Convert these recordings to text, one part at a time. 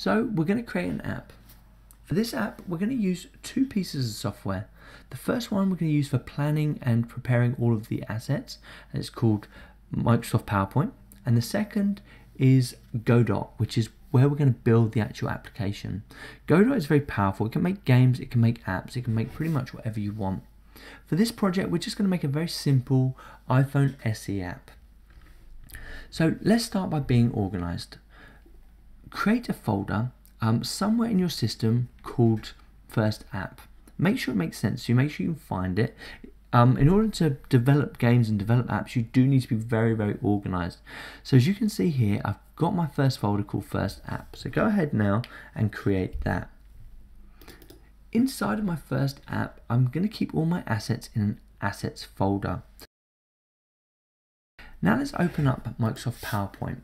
So we're going to create an app. For this app, we're going to use two pieces of software. The first one we're going to use for planning and preparing all of the assets, and it's called Microsoft PowerPoint. And the second is Godot, which is where we're going to build the actual application. Godot is very powerful. It can make games, it can make apps, it can make pretty much whatever you want. For this project, we're just going to make a very simple iPhone SE app. So let's start by being organized. Create a folder um, somewhere in your system called First App. Make sure it makes sense. So you make sure you can find it. Um, in order to develop games and develop apps, you do need to be very, very organized. So as you can see here, I've got my first folder called First App. So go ahead now and create that. Inside of my first app, I'm going to keep all my assets in an assets folder. Now let's open up Microsoft PowerPoint.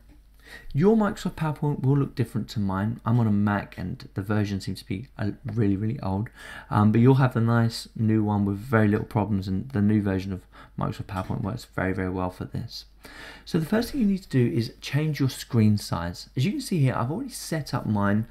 Your Microsoft PowerPoint will look different to mine. I'm on a Mac and the version seems to be really, really old. Um, but you'll have the nice new one with very little problems and the new version of Microsoft PowerPoint works very, very well for this. So the first thing you need to do is change your screen size. As you can see here, I've already set up mine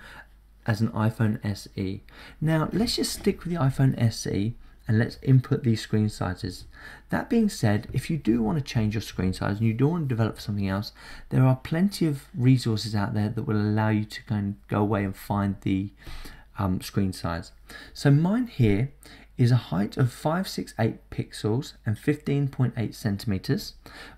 as an iPhone SE. Now let's just stick with the iPhone SE and let's input these screen sizes. That being said, if you do want to change your screen size and you do want to develop something else, there are plenty of resources out there that will allow you to kind of go away and find the um, screen size. So mine here is a height of 568 pixels and 15.8 centimeters.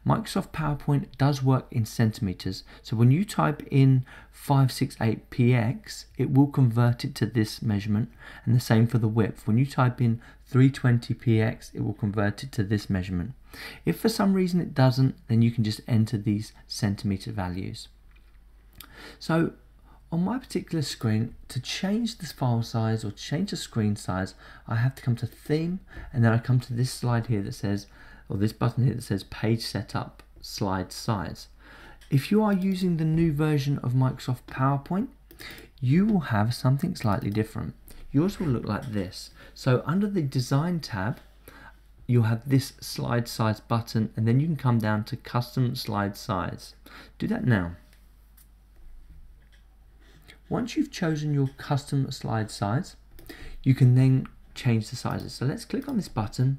Microsoft PowerPoint does work in centimeters, so when you type in 568px, it will convert it to this measurement, and the same for the width. When you type in 320px, it will convert it to this measurement. If for some reason it doesn't, then you can just enter these centimeter values. So on my particular screen, to change this file size or change the screen size, I have to come to theme and then I come to this slide here that says, or this button here that says page setup slide size. If you are using the new version of Microsoft PowerPoint, you will have something slightly different. Yours will look like this. So under the design tab, you'll have this slide size button and then you can come down to custom slide size. Do that now. Once you've chosen your custom slide size, you can then change the sizes. So let's click on this button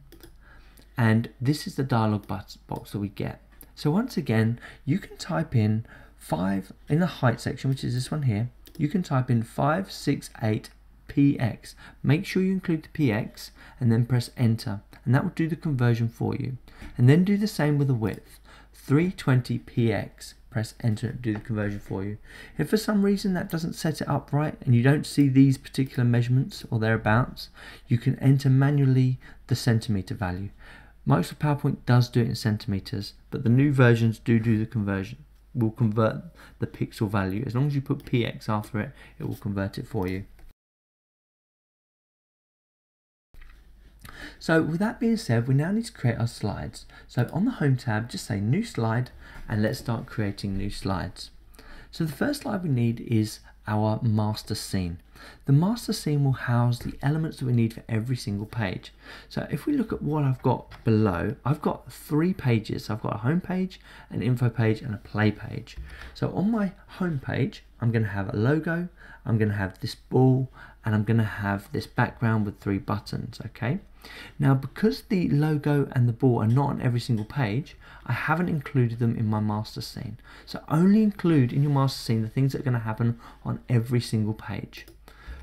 and this is the dialog box that we get. So once again, you can type in 5 in the height section, which is this one here, you can type in 568 px. Make sure you include the px and then press enter and that will do the conversion for you. And then do the same with the width, 320 px press enter do the conversion for you. If for some reason that doesn't set it up right and you don't see these particular measurements or thereabouts, you can enter manually the centimeter value. Microsoft PowerPoint does do it in centimeters, but the new versions do do the conversion, will convert the pixel value. As long as you put px after it, it will convert it for you. So with that being said, we now need to create our slides. So on the Home tab, just say New Slide, and let's start creating new slides. So the first slide we need is our master scene. The master scene will house the elements that we need for every single page. So if we look at what I've got below, I've got three pages. I've got a home page, an info page, and a play page. So on my home page, I'm going to have a logo, I'm going to have this ball, and I'm going to have this background with three buttons, okay? Now, because the logo and the ball are not on every single page, I haven't included them in my master scene. So only include in your master scene the things that are going to happen on every single page.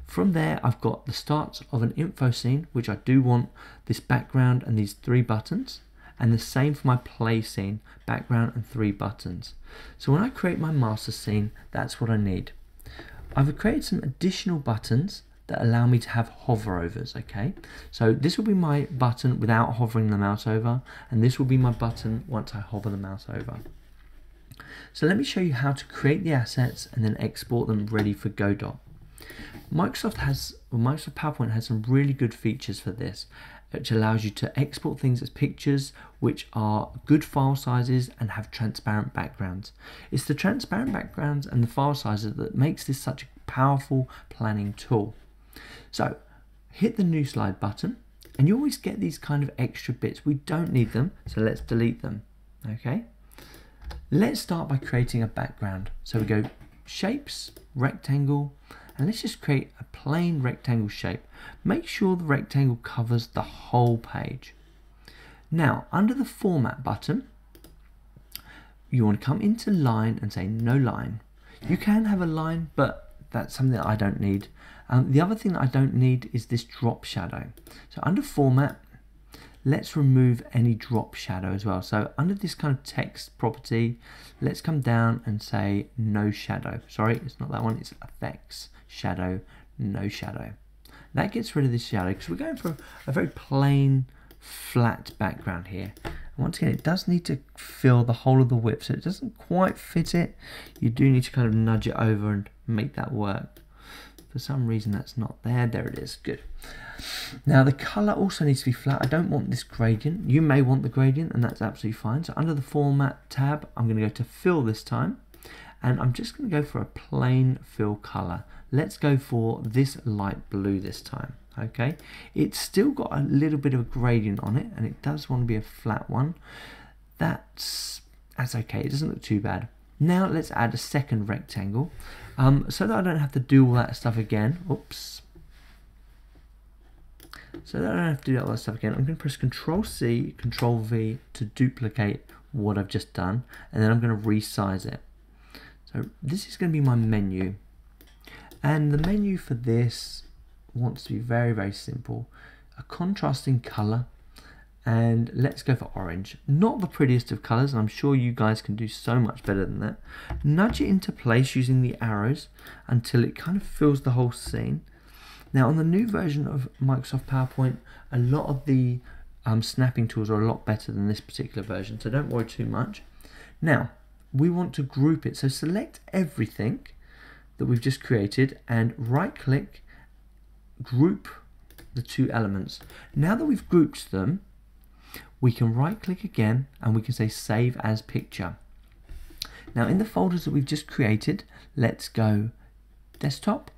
From there, I've got the start of an info scene, which I do want this background and these three buttons, and the same for my play scene, background and three buttons. So when I create my master scene, that's what I need. I've created some additional buttons that allow me to have hover overs, okay? So this will be my button without hovering the mouse over, and this will be my button once I hover the mouse over. So let me show you how to create the assets and then export them ready for Godot. Microsoft has, well, Microsoft PowerPoint has some really good features for this, which allows you to export things as pictures which are good file sizes and have transparent backgrounds. It's the transparent backgrounds and the file sizes that makes this such a powerful planning tool. So hit the new slide button and you always get these kind of extra bits. We don't need them, so let's delete them, okay? Let's start by creating a background. So we go shapes, rectangle, and let's just create a plain rectangle shape. Make sure the rectangle covers the whole page. Now, under the format button, you want to come into line and say no line. You can have a line, but that's something that I don't need. Um, the other thing that I don't need is this drop shadow. So under format, let's remove any drop shadow as well. So under this kind of text property, let's come down and say no shadow. Sorry, it's not that one, it's effects, shadow, no shadow. That gets rid of this shadow because we're going for a very plain, flat background here. And once again, it does need to fill the whole of the width, so it doesn't quite fit it. You do need to kind of nudge it over and make that work. For some reason that's not there. There it is. Good. Now the color also needs to be flat. I don't want this gradient. You may want the gradient and that's absolutely fine. So under the format tab, I'm going to go to fill this time. And I'm just going to go for a plain fill color. Let's go for this light blue this time. Okay, it's still got a little bit of a gradient on it and it does want to be a flat one. That's, that's okay. It doesn't look too bad. Now let's add a second rectangle um, so that I don't have to do all that stuff again. Oops. So that I don't have to do all that stuff again, I'm going to press Control C, Control V to duplicate what I've just done, and then I'm going to resize it. So this is going to be my menu. And the menu for this wants to be very, very simple. A contrasting color and let's go for orange. Not the prettiest of colors, and I'm sure you guys can do so much better than that. Nudge it into place using the arrows until it kind of fills the whole scene. Now on the new version of Microsoft PowerPoint, a lot of the um, snapping tools are a lot better than this particular version, so don't worry too much. Now, we want to group it, so select everything that we've just created and right click, group the two elements. Now that we've grouped them, we can right click again and we can say save as picture. Now in the folders that we've just created, let's go desktop,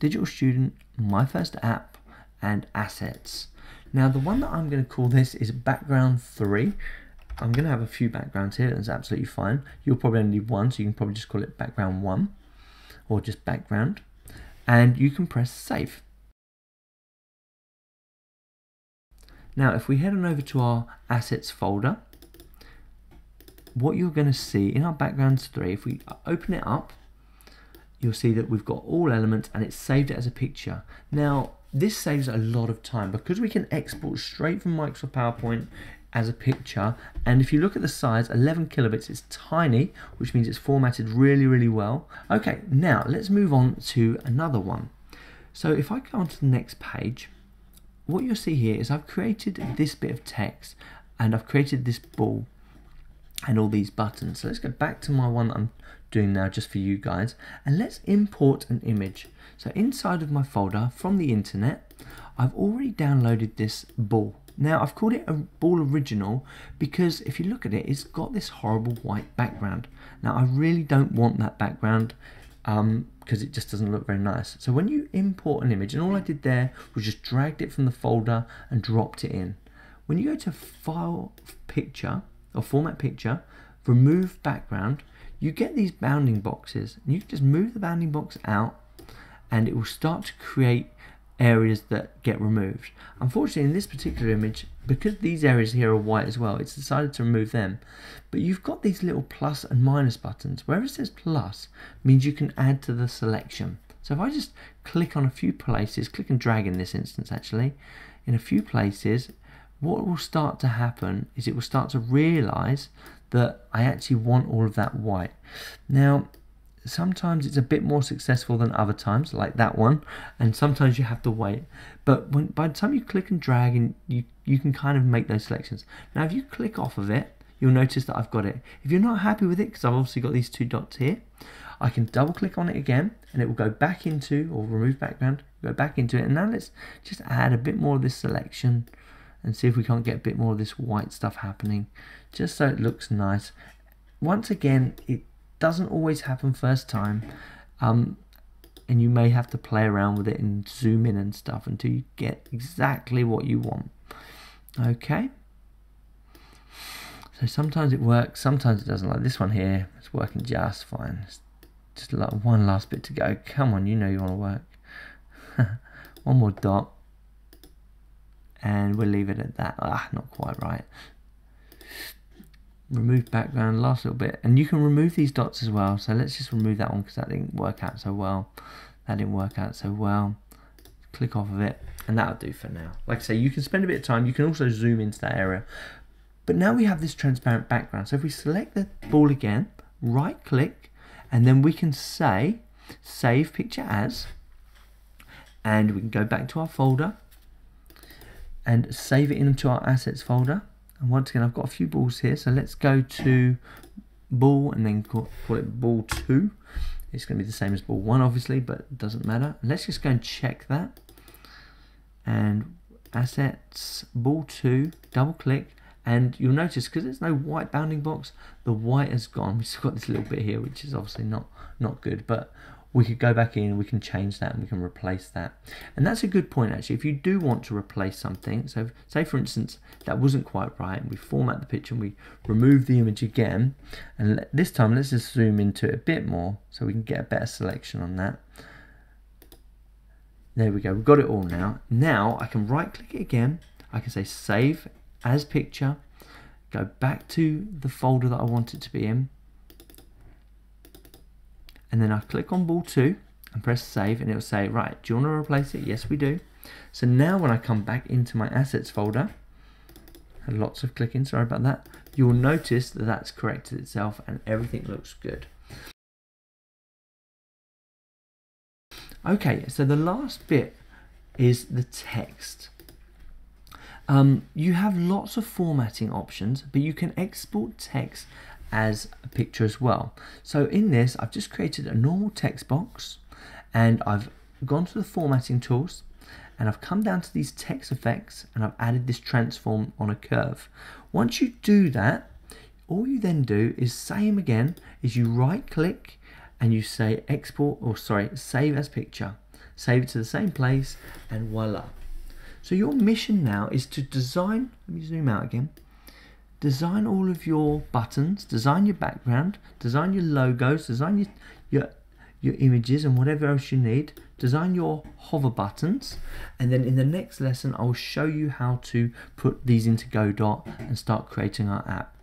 digital student, my first app and assets. Now the one that I'm going to call this is background 3. I'm going to have a few backgrounds here, that's absolutely fine. You'll probably only need one, so you can probably just call it background 1 or just background. And you can press save. Now, if we head on over to our assets folder, what you're going to see in our backgrounds 3, if we open it up, you'll see that we've got all elements and it's saved it as a picture. Now, this saves a lot of time because we can export straight from Microsoft PowerPoint as a picture. And if you look at the size 11 kilobits it's tiny which means it's formatted really really well. Okay now let's move on to another one. So if I go on to the next page what you'll see here is I've created this bit of text and I've created this ball and all these buttons. So let's go back to my one I'm doing now just for you guys and let's import an image. So inside of my folder from the internet I've already downloaded this ball. Now I've called it a ball original because if you look at it it's got this horrible white background. Now I really don't want that background um, because it just doesn't look very nice. So when you import an image, and all I did there was just dragged it from the folder and dropped it in. When you go to File Picture, or Format Picture, Remove Background, you get these bounding boxes. And you can just move the bounding box out and it will start to create areas that get removed. Unfortunately, in this particular image, because these areas here are white as well, it's decided to remove them. But you've got these little plus and minus buttons. Where it says plus means you can add to the selection. So if I just click on a few places, click and drag in this instance actually, in a few places, what will start to happen is it will start to realize that I actually want all of that white. Now, sometimes it's a bit more successful than other times, like that one, and sometimes you have to wait. But when, by the time you click and drag, and you, you can kind of make those selections. Now, if you click off of it, you'll notice that I've got it. If you're not happy with it, because I've obviously got these two dots here, I can double click on it again, and it will go back into, or remove background, go back into it. And now let's just add a bit more of this selection and see if we can't get a bit more of this white stuff happening, just so it looks nice. Once again, it doesn't always happen first time. Um, and you may have to play around with it and zoom in and stuff until you get exactly what you want. Okay. So sometimes it works, sometimes it doesn't. Like this one here, it's working just fine. Let's Just like one last bit to go. Come on, you know you want to work. one more dot. And we'll leave it at that. Ah, not quite right. Remove background, last little bit. And you can remove these dots as well. So let's just remove that one because that didn't work out so well. That didn't work out so well. Click off of it. And that'll do for now. Like I say, you can spend a bit of time. You can also zoom into that area. But now we have this transparent background. So if we select the ball again, right click, and then we can say save picture as and we can go back to our folder and save it into our assets folder and once again I've got a few balls here so let's go to ball and then call, call it ball 2 it's going to be the same as ball 1 obviously but it doesn't matter. Let's just go and check that. And assets ball 2 double click and you'll notice because there's no white bounding box the white has gone. We've still got this little bit here which is obviously not not good but we could go back in we can change that and we can replace that. And that's a good point actually. If you do want to replace something so say for instance that wasn't quite right and we format the picture and we remove the image again and this time let's just zoom into it a bit more so we can get a better selection on that. There we go we've got it all now. Now I can right click it again. I can say save as picture, go back to the folder that I want it to be in, and then I click on ball 2 and press save and it'll say, right, do you want to replace it? Yes, we do. So now when I come back into my assets folder, and lots of clicking, sorry about that, you'll notice that that's corrected itself and everything looks good. Okay, so the last bit is the text. Um, you have lots of formatting options, but you can export text as a picture as well. So in this, I've just created a normal text box and I've gone to the formatting tools and I've come down to these text effects and I've added this transform on a curve. Once you do that, all you then do is same again, is you right click and you say export or sorry, save as picture. Save it to the same place and voila. So your mission now is to design, let me zoom out again, design all of your buttons, design your background, design your logos, design your, your, your images and whatever else you need, design your hover buttons, and then in the next lesson I'll show you how to put these into Godot and start creating our app.